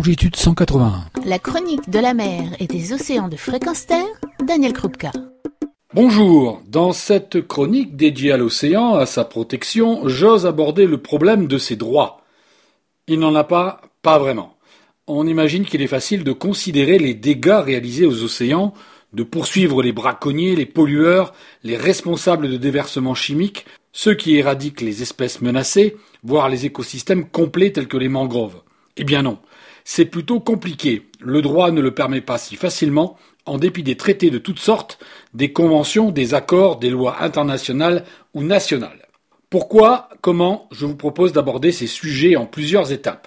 longitude 181. La chronique de la mer et des océans de fréquence terre, Daniel Krupka. Bonjour, dans cette chronique dédiée à l'océan, à sa protection, j'ose aborder le problème de ses droits. Il n'en a pas, pas vraiment. On imagine qu'il est facile de considérer les dégâts réalisés aux océans, de poursuivre les braconniers, les pollueurs, les responsables de déversements chimiques, ceux qui éradiquent les espèces menacées, voire les écosystèmes complets tels que les mangroves. Eh bien non, c'est plutôt compliqué. Le droit ne le permet pas si facilement, en dépit des traités de toutes sortes, des conventions, des accords, des lois internationales ou nationales. Pourquoi, comment, je vous propose d'aborder ces sujets en plusieurs étapes.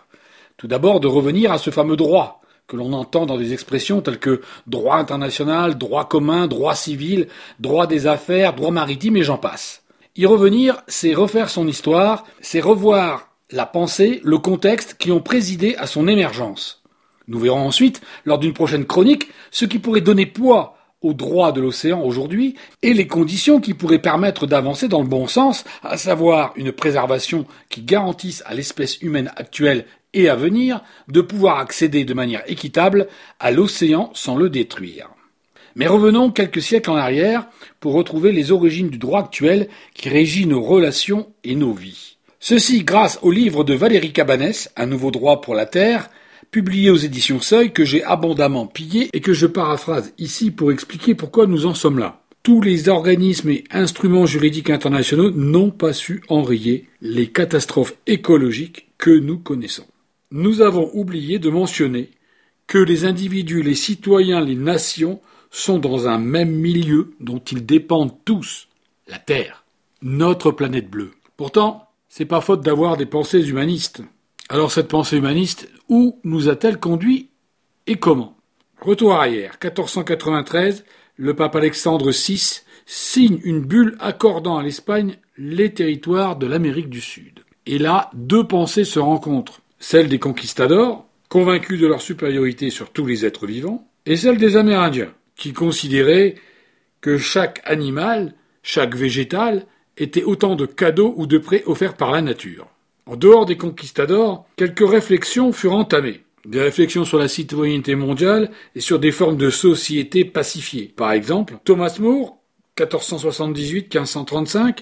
Tout d'abord de revenir à ce fameux droit, que l'on entend dans des expressions telles que droit international, droit commun, droit civil, droit des affaires, droit maritime et j'en passe. Y revenir, c'est refaire son histoire, c'est revoir la pensée, le contexte qui ont présidé à son émergence. Nous verrons ensuite, lors d'une prochaine chronique, ce qui pourrait donner poids aux droits de l'océan aujourd'hui et les conditions qui pourraient permettre d'avancer dans le bon sens, à savoir une préservation qui garantisse à l'espèce humaine actuelle et à venir de pouvoir accéder de manière équitable à l'océan sans le détruire. Mais revenons quelques siècles en arrière pour retrouver les origines du droit actuel qui régit nos relations et nos vies. Ceci grâce au livre de Valérie Cabanès, Un nouveau droit pour la Terre, publié aux éditions Seuil, que j'ai abondamment pillé et que je paraphrase ici pour expliquer pourquoi nous en sommes là. Tous les organismes et instruments juridiques internationaux n'ont pas su enrayer les catastrophes écologiques que nous connaissons. Nous avons oublié de mentionner que les individus, les citoyens, les nations sont dans un même milieu dont ils dépendent tous, la Terre, notre planète bleue. Pourtant, c'est pas faute d'avoir des pensées humanistes. Alors cette pensée humaniste, où nous a-t-elle conduit et comment? Retour arrière, 1493, le pape Alexandre VI signe une bulle accordant à l'Espagne les territoires de l'Amérique du Sud. Et là, deux pensées se rencontrent. Celle des conquistadors, convaincus de leur supériorité sur tous les êtres vivants, et celle des Amérindiens, qui considéraient que chaque animal, chaque végétal, étaient autant de cadeaux ou de prêts offerts par la nature. En dehors des conquistadors, quelques réflexions furent entamées. Des réflexions sur la citoyenneté mondiale et sur des formes de société pacifiées. Par exemple, Thomas More, 1478-1535,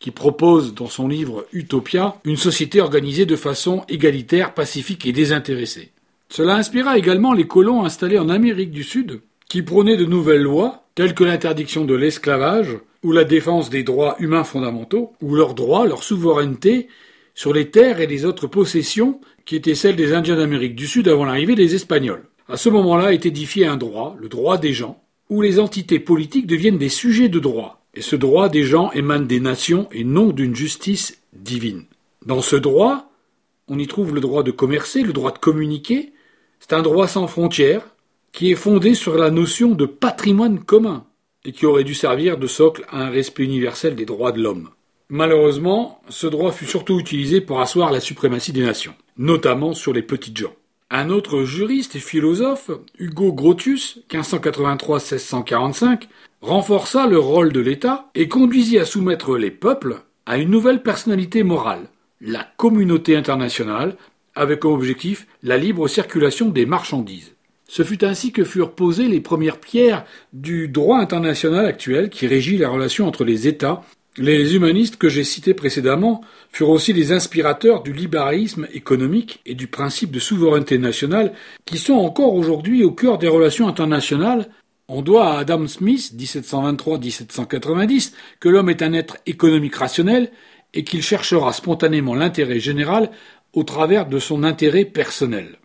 qui propose dans son livre Utopia une société organisée de façon égalitaire, pacifique et désintéressée. Cela inspira également les colons installés en Amérique du Sud, qui prônaient de nouvelles lois, telles que l'interdiction de l'esclavage, ou la défense des droits humains fondamentaux, ou leurs droits, leur souveraineté sur les terres et les autres possessions qui étaient celles des Indiens d'Amérique du Sud avant l'arrivée des Espagnols. À ce moment-là est édifié un droit, le droit des gens, où les entités politiques deviennent des sujets de droit. Et ce droit des gens émane des nations et non d'une justice divine. Dans ce droit, on y trouve le droit de commercer, le droit de communiquer. C'est un droit sans frontières qui est fondé sur la notion de patrimoine commun et qui aurait dû servir de socle à un respect universel des droits de l'homme. Malheureusement, ce droit fut surtout utilisé pour asseoir la suprématie des nations, notamment sur les petites gens. Un autre juriste et philosophe, Hugo Grotius, 1583-1645, renforça le rôle de l'État et conduisit à soumettre les peuples à une nouvelle personnalité morale, la communauté internationale, avec comme objectif la libre circulation des marchandises. Ce fut ainsi que furent posées les premières pierres du droit international actuel qui régit la relation entre les États. Les humanistes que j'ai cités précédemment furent aussi les inspirateurs du libéralisme économique et du principe de souveraineté nationale qui sont encore aujourd'hui au cœur des relations internationales. On doit à Adam Smith, 1723-1790, que l'homme est un être économique rationnel et qu'il cherchera spontanément l'intérêt général au travers de son intérêt personnel.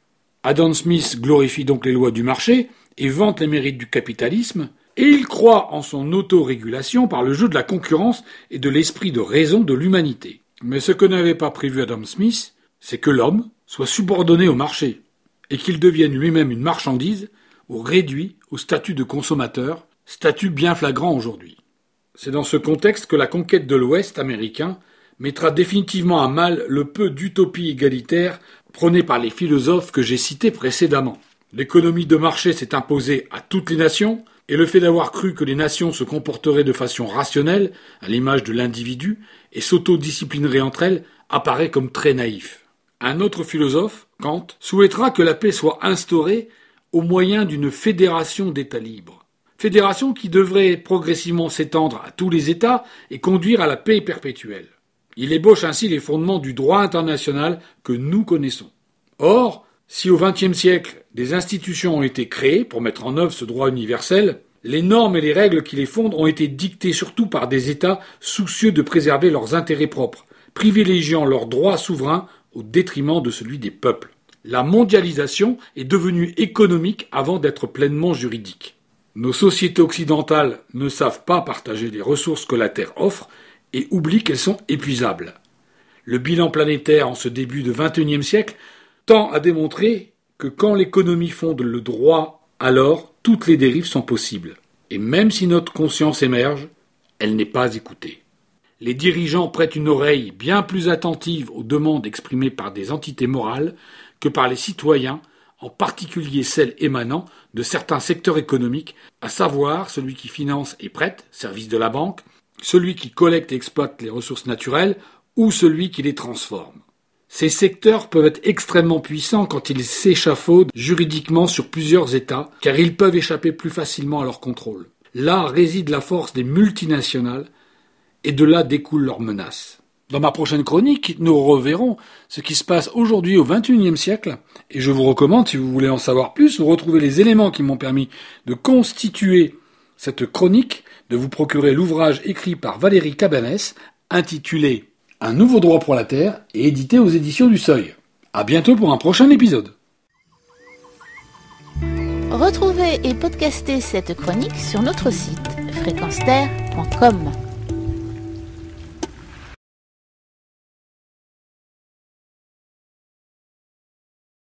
Adam Smith glorifie donc les lois du marché et vante les mérites du capitalisme, et il croit en son autorégulation par le jeu de la concurrence et de l'esprit de raison de l'humanité. Mais ce que n'avait pas prévu Adam Smith, c'est que l'homme soit subordonné au marché, et qu'il devienne lui-même une marchandise ou réduit au statut de consommateur, statut bien flagrant aujourd'hui. C'est dans ce contexte que la conquête de l'Ouest américain mettra définitivement à mal le peu d'utopie égalitaire prônée par les philosophes que j'ai cités précédemment. L'économie de marché s'est imposée à toutes les nations, et le fait d'avoir cru que les nations se comporteraient de façon rationnelle, à l'image de l'individu, et s'autodisciplineraient entre elles, apparaît comme très naïf. Un autre philosophe, Kant, souhaitera que la paix soit instaurée au moyen d'une fédération d'États libres. Fédération qui devrait progressivement s'étendre à tous les États et conduire à la paix perpétuelle. Il ébauche ainsi les fondements du droit international que nous connaissons. Or, si au XXe siècle des institutions ont été créées pour mettre en œuvre ce droit universel, les normes et les règles qui les fondent ont été dictées surtout par des États soucieux de préserver leurs intérêts propres, privilégiant leurs droits souverains au détriment de celui des peuples. La mondialisation est devenue économique avant d'être pleinement juridique. Nos sociétés occidentales ne savent pas partager les ressources que la Terre offre et oublient qu'elles sont épuisables. Le bilan planétaire en ce début de XXIe siècle tend à démontrer que quand l'économie fonde le droit, alors toutes les dérives sont possibles. Et même si notre conscience émerge, elle n'est pas écoutée. Les dirigeants prêtent une oreille bien plus attentive aux demandes exprimées par des entités morales que par les citoyens, en particulier celles émanant de certains secteurs économiques, à savoir celui qui finance et prête, service de la banque, celui qui collecte et exploite les ressources naturelles, ou celui qui les transforme. Ces secteurs peuvent être extrêmement puissants quand ils s'échafaudent juridiquement sur plusieurs États, car ils peuvent échapper plus facilement à leur contrôle. Là réside la force des multinationales, et de là découlent leurs menaces. Dans ma prochaine chronique, nous reverrons ce qui se passe aujourd'hui au XXIe siècle, et je vous recommande, si vous voulez en savoir plus, ou retrouver les éléments qui m'ont permis de constituer cette chronique, de vous procurer l'ouvrage écrit par Valérie Cabanès, intitulé un nouveau droit pour la Terre et édité aux éditions du Seuil. À bientôt pour un prochain épisode. Retrouvez et podcastez cette chronique sur notre site fréquence